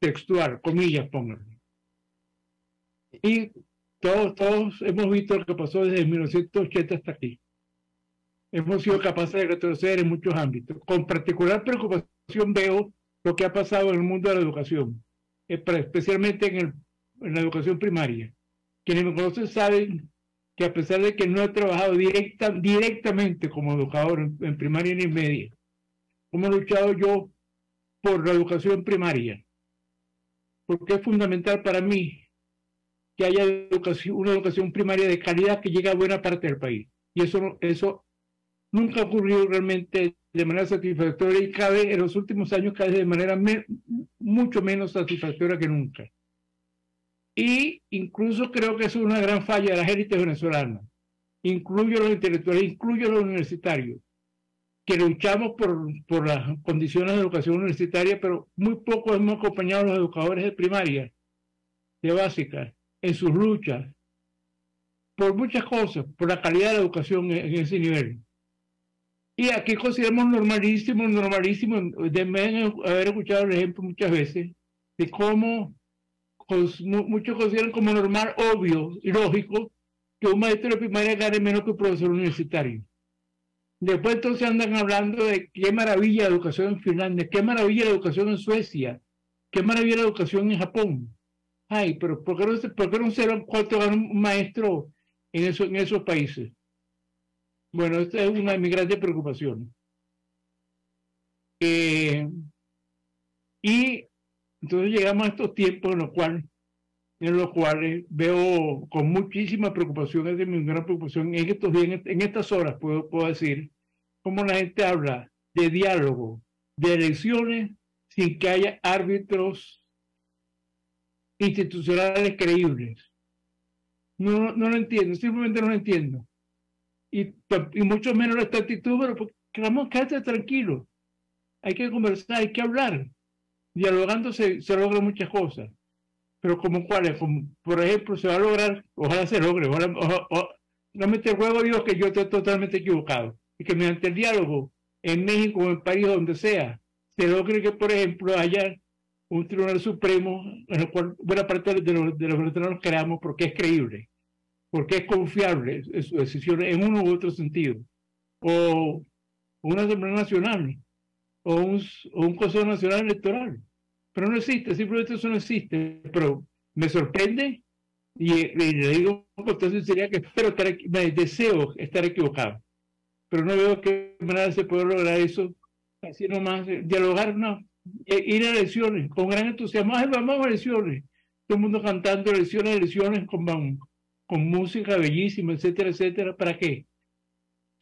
textual, comillas, pónganlo. Y todos, hemos visto lo que pasó desde 1980 hasta aquí. Hemos sido capaces de retroceder en muchos ámbitos. Con particular preocupación veo lo que ha pasado en el mundo de la educación, especialmente en, la educación primaria. Quienes me conocen saben que a pesar de que no he trabajado directa, directamente como educador en, en primaria ni en media, como he luchado yo por la educación primaria, porque es fundamental para mí que haya educación, una educación primaria de calidad que llegue a buena parte del país. Y eso, eso nunca ha ocurrido realmente de manera satisfactoria y cabe en los últimos años cada vez de manera mucho menos satisfactoria que nunca. Y incluso creo que es una gran falla de las élites venezolanas. Incluyo los intelectuales, incluyo los universitarios, que luchamos por, por las condiciones de educación universitaria, pero muy poco hemos acompañado a los educadores de primaria, de básica, en sus luchas, por muchas cosas, por la calidad de la educación en, ese nivel. Y aquí consideramos normalísimo, normalísimo, deben haber escuchado el ejemplo muchas veces, de cómo muchos consideran como normal, obvio y lógico que un maestro de primaria gane menos que un profesor universitario. Después entonces andan hablando de qué maravilla la educación en Finlandia, qué maravilla la educación en Suecia, qué maravilla la educación en Japón. Ay, pero ¿por qué no, por qué no se cuánto gana un maestro en, eso, en esos países? Bueno, esta es una de mis grandes preocupaciones. Eh, y entonces llegamos a estos tiempos en los cuales, en los cuales veo con muchísima preocupación, es de mi gran preocupación, en estos días, en estas horas puedo, puedo decir, cómo la gente habla de diálogo, de elecciones, sin que haya árbitros institucionales creíbles. No, no lo entiendo, simplemente no lo entiendo. Y, y mucho menos la actitud, pero porque, vamos, quédate tranquilo. Hay que conversar, hay que hablar. Dialogando se, se logran muchas cosas. Pero como cuáles, como, por ejemplo, se va a lograr, ojalá se logre, ojalá, ojalá, realmente ruego a Dios que yo esté totalmente equivocado y que mediante el diálogo en México en París, donde sea, se logre que, por ejemplo, haya un tribunal supremo en el cual buena parte de los, de los venezolanos creamos porque es creíble, porque es confiable en sus decisiones en uno u otro sentido, o una Asamblea Nacional, o un, o un Consejo Nacional Electoral. Pero no existe, simplemente eso no existe. Pero me sorprende y, le digo con toda sinceridad que espero estar, me deseo estar equivocado. Pero no veo qué manera se puede lograr eso, así nomás, dialogar, no, ir a elecciones con gran entusiasmo. vamos a elecciones. Todo el mundo cantando elecciones, elecciones con, con música bellísima, etcétera, etcétera. ¿Para qué?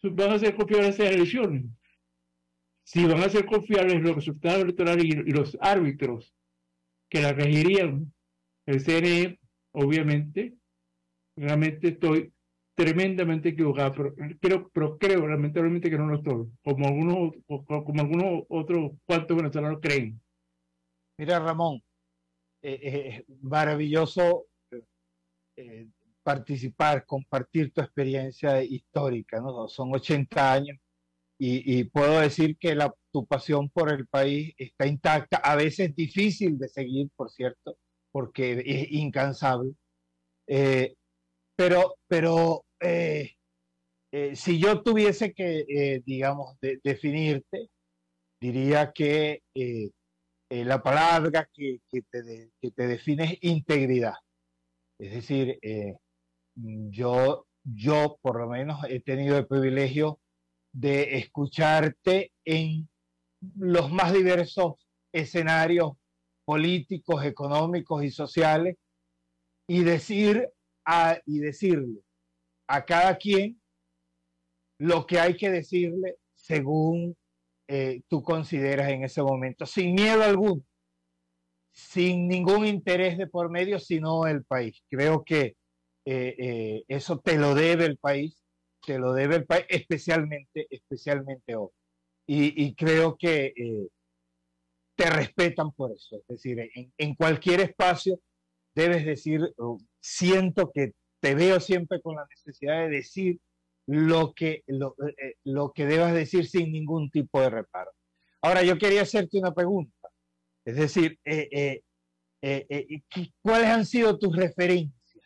Van a ser confiables esas elecciones. Si van a ser confiables los resultados electorales y, y los árbitros que la regirían, el CNE, obviamente, realmente estoy tremendamente equivocado, pero creo, pero creo lamentablemente que no lo estoy, como algunos, como algunos otros cuantos venezolanos creen. Mira, Ramón, eh, eh, es maravilloso eh, participar, compartir tu experiencia histórica, ¿no? Son 80 años y, y puedo decir que la, tu pasión por el país está intacta, a veces difícil de seguir, por cierto, porque es incansable. pero, pero eh, eh, si yo tuviese que, eh, digamos, definirte, diría que la palabra que, te que, te define es integridad. Es decir, yo, yo por lo menos he tenido el privilegio de escucharte en los más diversos escenarios políticos, económicos y sociales y decir y decirle a cada quien lo que hay que decirle según eh, tú consideras en ese momento, sin miedo alguno, sin ningún interés de por medio, sino el país. Creo que eh, eh, eso te lo debe el país, te lo debe el país, especialmente, especialmente hoy. Y, creo que te respetan por eso. Es decir, en, en cualquier espacio debes decir, oh, siento que te veo siempre con la necesidad de decir lo que, lo, eh, lo, que debas decir sin ningún tipo de reparo. Ahora, yo quería hacerte una pregunta. Es decir, eh, eh, ¿cuáles han sido tus referencias?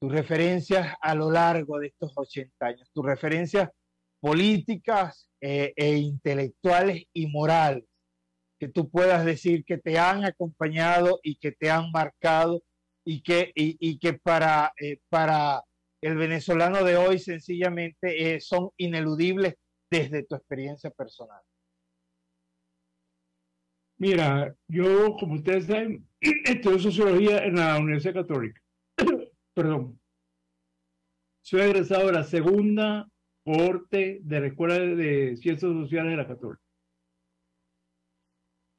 Tus referencias a lo largo de estos 80 años, tus referencias políticas e intelectuales y morales que tú puedas decir que te han acompañado y que te han marcado y que, y, que para, para el venezolano de hoy sencillamente son ineludibles desde tu experiencia personal. Mira, yo, como ustedes saben, (clears throat) estudio sociología en la Universidad Católica. (clears throat) Perdón. Soy egresado de la segunda corte de la Escuela de Ciencias Sociales de la Católica.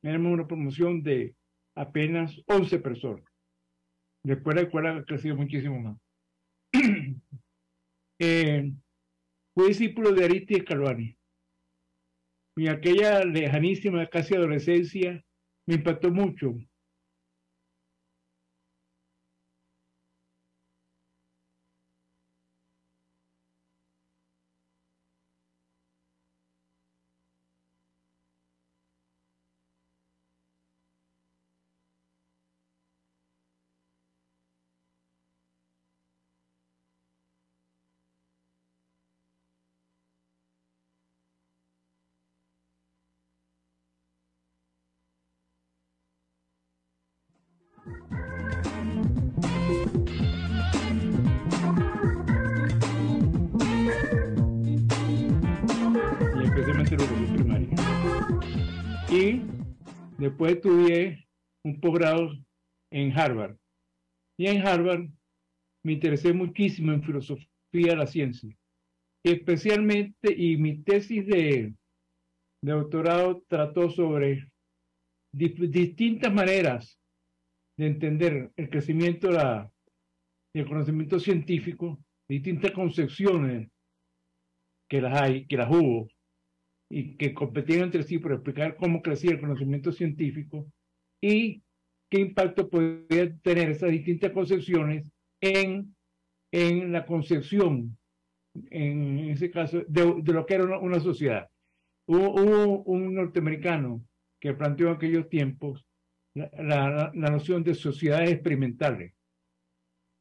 Tenemos una promoción de apenas 11 personas. Después la escuela ha crecido muchísimo más. (clears throat) eh, fui discípulo de Aristides Calvani mi aquella lejanísima casi adolescencia me impactó mucho estudié un posgrado en Harvard. Y en Harvard me interesé muchísimo en filosofía de la ciencia. Especialmente, y mi tesis de, doctorado trató sobre distintas maneras de entender el crecimiento del conocimiento científico, distintas concepciones que las hay, que las hubo y que competían entre sí por explicar cómo crecía el conocimiento científico y qué impacto podían tener esas distintas concepciones en, en la concepción, en ese caso, de, lo que era una, sociedad. Hubo, un norteamericano que planteó en aquellos tiempos la, la, noción de sociedades experimentales.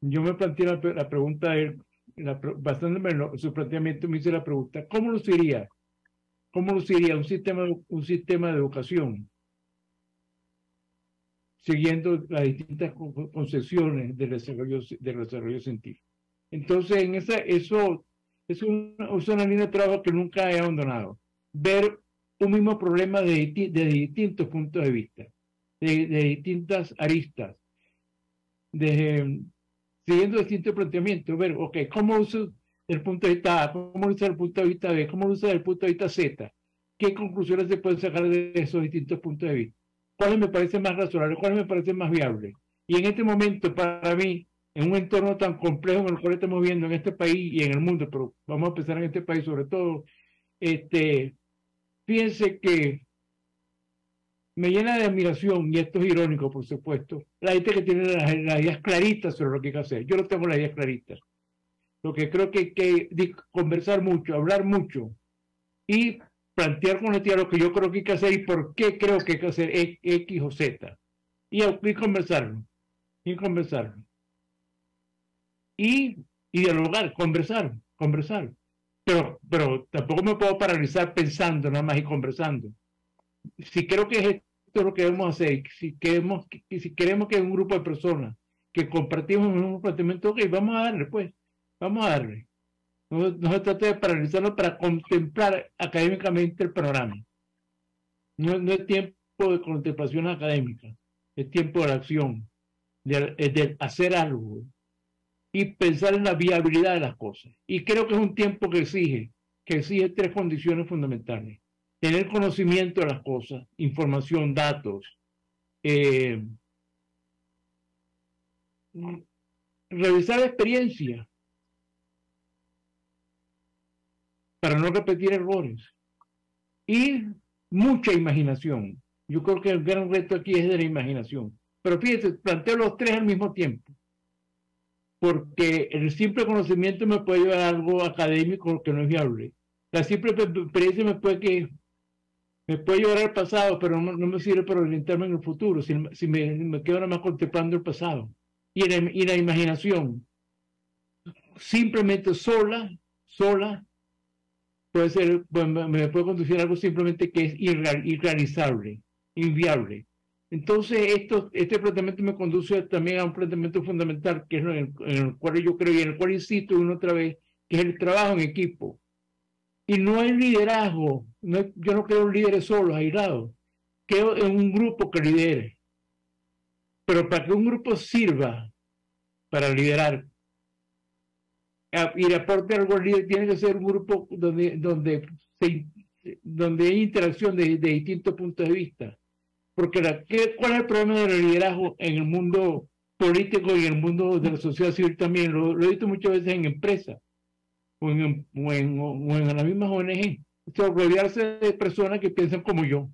Yo me planteé la, pregunta él, basándome en su planteamiento, me hice la pregunta, ¿cómo lo sería ¿Cómo sería un sistema, un sistema de educación? Siguiendo las distintas concepciones del desarrollo, del desarrollo científico. Entonces, en esa, eso es una, es una línea de trabajo que nunca he abandonado. Ver un mismo problema de, de distintos puntos de vista, de, de distintas aristas, de, siguiendo distintos planteamientos, ver, ok, ¿cómo uso el punto de vista A, cómo lo usa el punto de vista B, cómo lo usa el punto de vista Z, qué conclusiones se pueden sacar de esos distintos puntos de vista, cuáles me parecen más razonables, cuáles me parecen más viables. Y en este momento, para mí, en un entorno tan complejo en el cual estamos viendo en este país y en el mundo, pero vamos a pensar en este país sobre todo, este, fíjense que me llena de admiración, y esto es irónico, por supuesto, la gente que tiene las, las ideas claritas sobre lo que hay que hacer. Yo no tengo las ideas claritas lo que creo que hay que conversar mucho, hablar mucho y plantear con honestidad lo que yo creo que hay que hacer y por qué creo que hay que hacer X o Z. Y, y conversarlo. Y conversarlo. Y, y dialogar, conversar, conversar. Pero, pero tampoco me puedo paralizar pensando nada más y conversando. Si creo que es esto lo que debemos hacer, si queremos, si queremos que un grupo de personas que compartimos un planteamiento, ok, vamos a darle pues Vamos a darle. No, se trata de paralizarlo para contemplar académicamente el programa. No, es tiempo de contemplación académica, es tiempo de la acción, de, hacer algo y pensar en la viabilidad de las cosas. Y creo que es un tiempo que exige, que exige tres condiciones fundamentales. Tener conocimiento de las cosas, información, datos, eh, revisar la experiencia, para no repetir errores. Y mucha imaginación. Yo creo que el gran reto aquí es de la imaginación. Pero fíjense, planteo los tres al mismo tiempo. Porque el simple conocimiento me puede llevar a algo académico que no es viable. La simple experiencia me puede que me puede llevar al pasado, pero no, no me sirve para orientarme en el futuro, si, si me, me, quedo nada más contemplando el pasado. Y la, y la imaginación, simplemente sola, sola, puede ser, me puede conducir a algo simplemente que es irrealizable, inviable. Entonces, esto, este planteamiento me conduce también a un planteamiento fundamental, que es en el, cual yo creo y en el cual insisto una otra vez, que es el trabajo en equipo. Y no el liderazgo, yo no creo en líderes solos, aislados, creo en un grupo que lidere. Pero para que un grupo sirva para liderar y aporte al líder, tiene que ser un grupo donde, donde, donde hay interacción de, de distintos puntos de vista porque la, ¿qué, ¿cuál es el problema del liderazgo en el mundo político y en el mundo de la sociedad civil también? Lo, he visto muchas veces en empresas o en, o en, o en las mismas ONG. rodearse de personas que piensan como yo,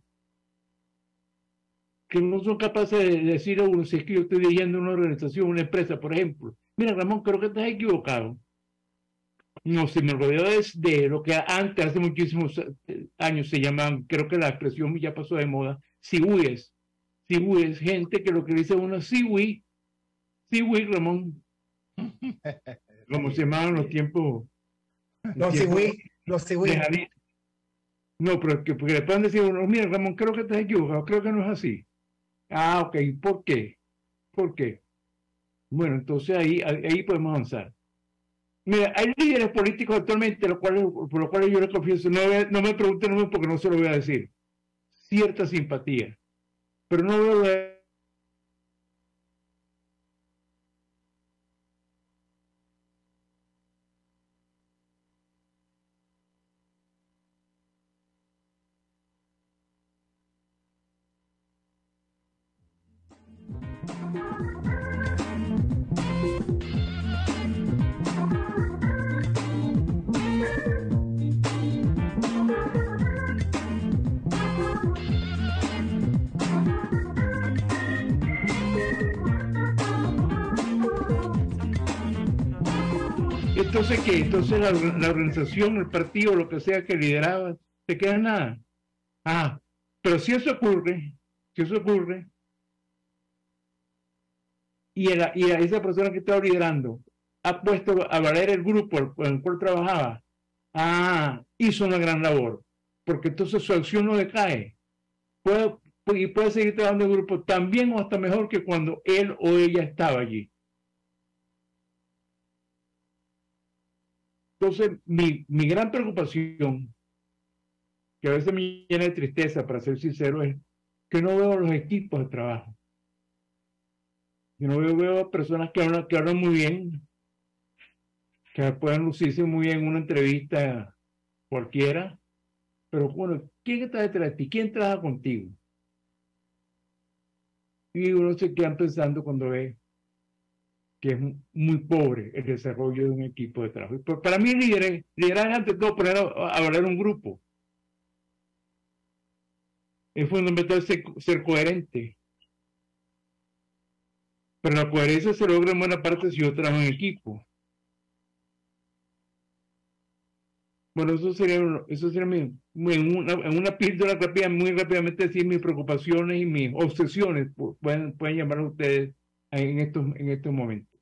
que no son capaces de decir si es que yo estoy dirigiendo una organización, una empresa, por ejemplo, mira Ramón, creo que estás equivocado. No, se me rodeó de, lo que antes, hace muchísimos años se llamaban, creo que la expresión ya pasó de moda, siwis. Siwis, gente que lo que dice uno, siwi, siwi, Ramón. (laughs) Como se llamaban los tiempos. Los siwi, los siwi. No, pero que porque le pueden decir uno, mira, Ramón, creo que estás equivocado, creo que no es así. Ah, ok, ¿por qué? ¿Por qué? Bueno, entonces ahí, ahí podemos avanzar. Mira, hay líderes políticos actualmente, lo cual, por lo cual yo les confieso, no, no me pregunten porque no se lo voy a decir. Cierta simpatía, pero no veo Entonces, ¿qué? Entonces la, organización, el partido, lo que sea que lideraba, se queda nada. Ah, pero si eso ocurre, si eso ocurre, y, a esa persona que estaba liderando ha puesto a valer el grupo con el cual trabajaba, ah, hizo una gran labor, porque entonces su acción no decae. Puede, y puede seguir trabajando el grupo también o hasta mejor que cuando él o ella estaba allí. Entonces, mi, mi gran preocupación, que a veces me llena de tristeza, para ser sincero, es que no veo los equipos de trabajo. Yo no veo, veo personas que hablan, que hablan muy bien, que pueden lucirse muy bien en una entrevista cualquiera, pero bueno, ¿quién está detrás de ti? ¿Quién trabaja contigo? Y uno se queda pensando cuando ve que es muy pobre el desarrollo de un equipo de trabajo. para mí liderar, liderar ante todo poner a, hablar un grupo. Es fundamental ser, coherente. Pero la coherencia se logra en buena parte si yo trabajo en equipo. Bueno, eso sería, eso sería mi, en, una, una píldora rápida, muy rápidamente decir mis preocupaciones y mis obsesiones, pueden, pueden llamar ustedes en estos, en estos momentos.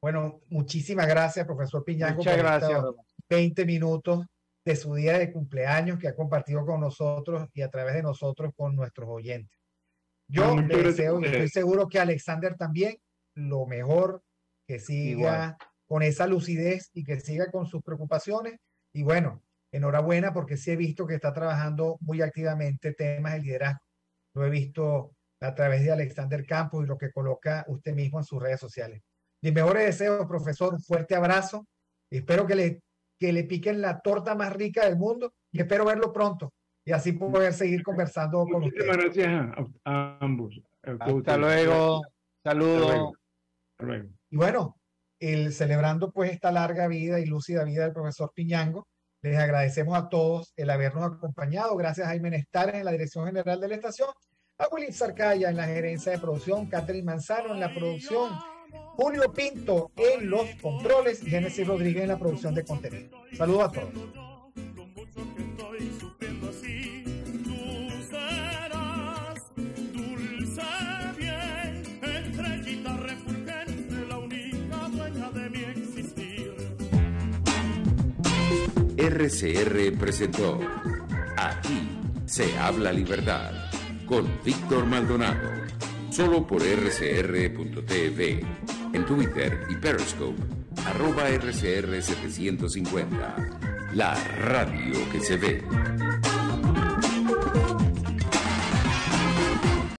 Bueno, muchísimas gracias, profesor Piñango, Muchas gracias. 20 minutos de su día de cumpleaños que ha compartido con nosotros y a través de nosotros con nuestros oyentes. Yo le deseo y estoy seguro que Alexander también lo mejor, que siga con esa lucidez y que siga con sus preocupaciones. Y bueno, enhorabuena porque sí he visto que está trabajando muy activamente temas de liderazgo. Lo he visto a través de Alexander Campos y lo que coloca usted mismo en sus redes sociales. Mis mejores deseos, profesor, un fuerte abrazo. Espero que le, que le piquen la torta más rica del mundo y espero verlo pronto y así poder seguir conversando con usted. Muchas gracias a, ambos. Hasta luego. Saludos. Y bueno, el, celebrando pues esta larga vida y lúcida vida del profesor Piñango, les agradecemos a todos el habernos acompañado. Gracias a Jaime Nestares en la dirección general de la estación a Willy Sarcaya en la gerencia de producción, Catherine Manzano en la producción, Julio Pinto en los controles y Genesis Rodríguez en la producción de contenido. Saludos a todos. RCR presentó Aquí se habla libertad con Víctor Maldonado. Solo por rcr.tv, en Twitter y Periscope, arroba RCR750. La radio que se ve.